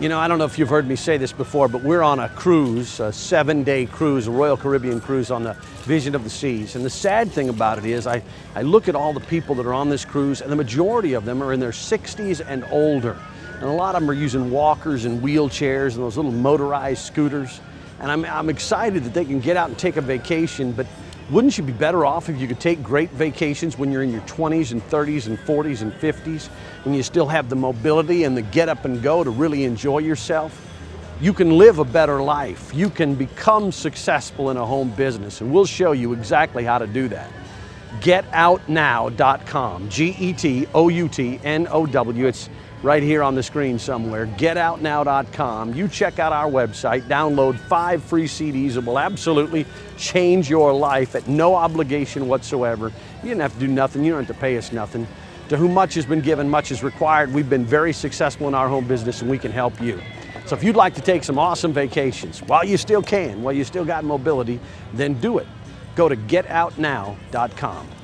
You know, I don't know if you've heard me say this before, but we're on a cruise, a seven day cruise, a Royal Caribbean cruise on the Vision of the Seas. And the sad thing about it is, I, I look at all the people that are on this cruise, and the majority of them are in their 60s and older. And a lot of them are using walkers and wheelchairs and those little motorized scooters. And I'm, I'm excited that they can get out and take a vacation, but wouldn't you be better off if you could take great vacations when you're in your 20s and 30s and 40s and 50s, when you still have the mobility and the get up and go to really enjoy yourself? You can live a better life. You can become successful in a home business, and we'll show you exactly how to do that. GetOutNow.com, G E T O U T N O W. It's right here on the screen somewhere. GetOutNow.com. You check out our website, download five free CDs that will absolutely change your life at no obligation whatsoever. You didn't have to do nothing, you don't have to pay us nothing. To whom much has been given, much is required. We've been very successful in our home business and we can help you. So if you'd like to take some awesome vacations while you still can, while you still got mobility, then do it. Go to getoutnow.com.